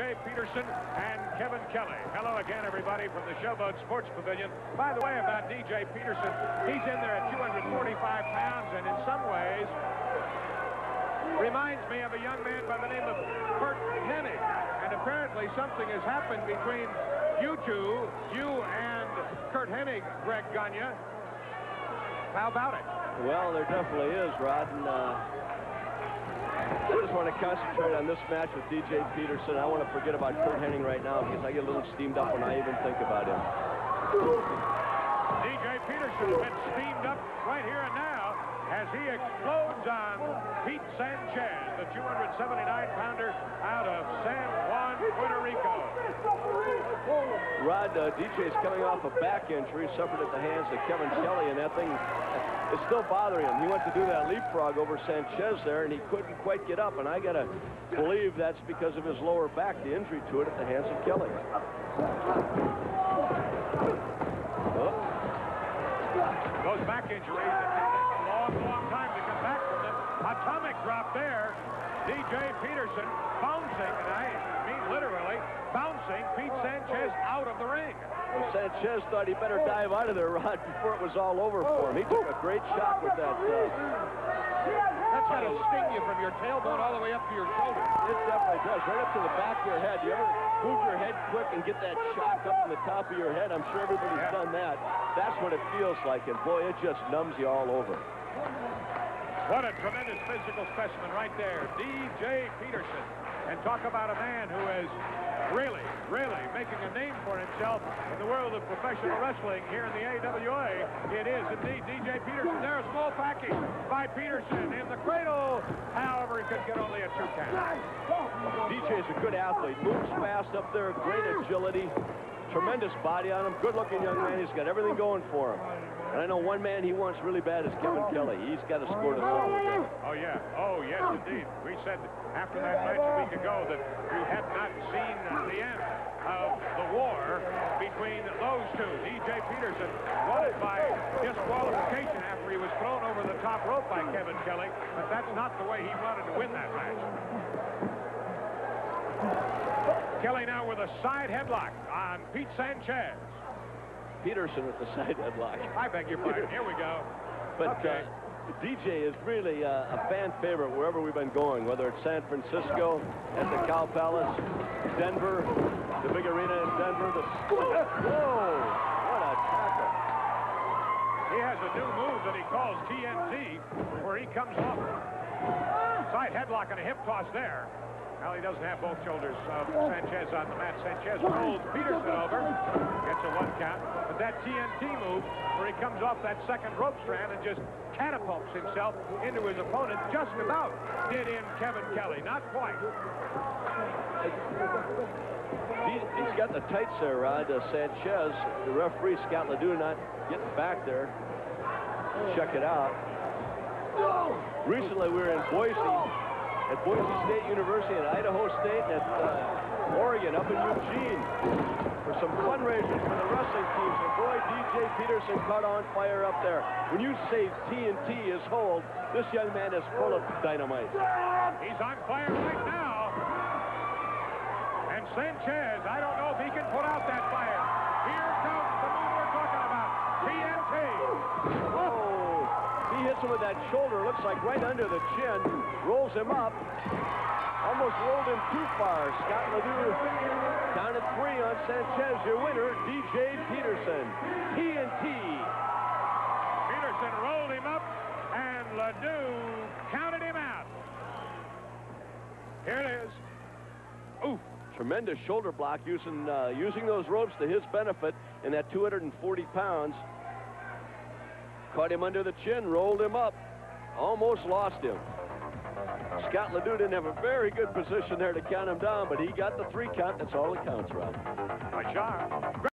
DJ Peterson and Kevin Kelly. Hello again, everybody, from the Showboat Sports Pavilion. By the way, about DJ Peterson, he's in there at 245 pounds, and in some ways reminds me of a young man by the name of Curt Hennig. And apparently something has happened between you two, you and Curt Hennig, Greg Gagne. How about it? Well, there definitely is, Rod. And, uh, I just want to concentrate on this match with DJ Peterson. I want to forget about Curt Hennig right now because I get a little steamed up when I even think about him. DJ Peterson has been steamed up right here and now as he explodes on Pete Sanchez, the 279-pounder out of San Juan, Puerto Rico. Rod, uh, DJ is coming off a back injury suffered at the hands of Kevin Kelly, and that thing is still bothering him. He went to do that leapfrog over Sanchez there, and he couldn't quite get up, and I got to believe that's because of his lower back, the injury to it at the hands of Kelly. Oh. Those back injuries Atomic drop there. DJ Peterson bouncing, and I mean literally, bouncing Pete Sanchez out of the ring. Well, Sanchez thought he better dive out of there, Rod, before it was all over for him. He took a great shot with that. Uh, That's got to sting you from your tailbone all the way up to your shoulder. It definitely does, right up to the back of your head. You ever move your head quick and get that shock up in the top of your head? I'm sure everybody's yeah. done that. That's what it feels like, and boy, it just numbs you all over. What a tremendous physical specimen right there, D.J. Peterson. And talk about a man who is really, really making a name for himself in the world of professional wrestling here in the AWA. It is indeed D.J. Peterson. There, a small package by Peterson in the cradle. However, he could get only a two count. D.J. is a good athlete. Moves fast up there, great agility. Tremendous body on him. Good-looking young man. He's got everything going for him. And I know one man he wants really bad is Kevin Kelly. He's got to score the him. Oh, yeah. Oh, yes, indeed. We said after that match a week ago that we had not seen the end of the war between those two. D.J. Peterson won by disqualification after he was thrown over the top rope by Kevin Kelly, but that's not the way he wanted to win that match. Kelly now with a side headlock on Pete Sanchez. Peterson with the side headlock. I beg your pardon. Here we go. But okay. uh, DJ is really uh, a fan favorite wherever we've been going, whether it's San Francisco, at the Cow Palace, Denver, the big arena in Denver. The... Whoa! What a tackle. He has a new move that he calls TNT, where he comes off. Side headlock and a hip toss there. Well, he doesn't have both shoulders of Sanchez on the mat. Sanchez rolls Peterson over, gets a one count. But that TNT move, where he comes off that second rope strand and just catapults himself into his opponent, just about did in Kevin Kelly. Not quite. He's got the tights there, Rod. Uh, Sanchez, the referee, Scott Ledoux, not getting back there. Check it out. Recently, we were in Boise at Boise State University and Idaho State and at uh, Oregon up in Eugene for some fundraisers for the wrestling teams. And boy, DJ Peterson caught on fire up there. When you say TNT is hold, this young man is full of dynamite. He's on fire right now. And Sanchez, I don't know if he can put out that fire. Here comes the move we're talking about, TNT. Oh, he hits him with that shoulder, looks like right under the chin rolls him up. Almost rolled him too far. Scott Ledoux down at three on Sanchez. Your winner, DJ Peterson. TNT. Peterson rolled him up, and Ledoux counted him out. Here it is. Ooh. Tremendous shoulder block using uh, using those ropes to his benefit in that 240 pounds. Caught him under the chin, rolled him up. Almost lost him. Scott Ledoux didn't have a very good position there to count him down, but he got the three count. That's all that counts, Rob. My shot.